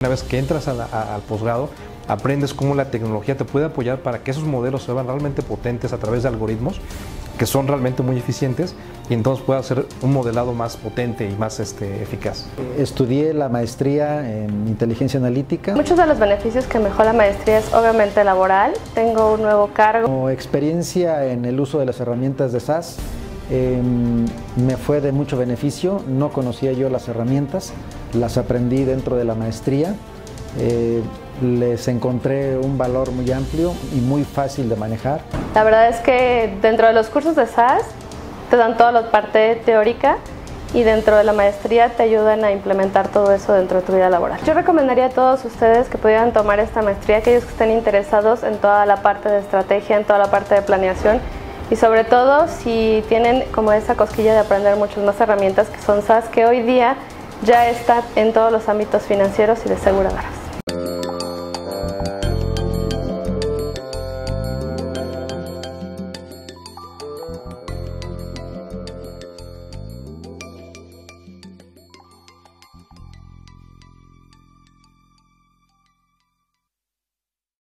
Una vez que entras a la, a, al posgrado, aprendes cómo la tecnología te puede apoyar para que esos modelos se vean realmente potentes a través de algoritmos que son realmente muy eficientes y entonces pueda hacer un modelado más potente y más este, eficaz. Estudié la maestría en inteligencia analítica. Muchos de los beneficios que mejora la maestría es obviamente laboral, tengo un nuevo cargo. Como experiencia en el uso de las herramientas de SAS em, me fue de mucho beneficio. No conocía yo las herramientas, las aprendí dentro de la maestría. Eh, les encontré un valor muy amplio y muy fácil de manejar. La verdad es que dentro de los cursos de SAS te dan toda la parte teórica y dentro de la maestría te ayudan a implementar todo eso dentro de tu vida laboral. Yo recomendaría a todos ustedes que pudieran tomar esta maestría, aquellos que estén interesados en toda la parte de estrategia, en toda la parte de planeación y sobre todo si tienen como esa cosquilla de aprender muchas más herramientas que son SAS, que hoy día ya está en todos los ámbitos financieros y de seguradoras.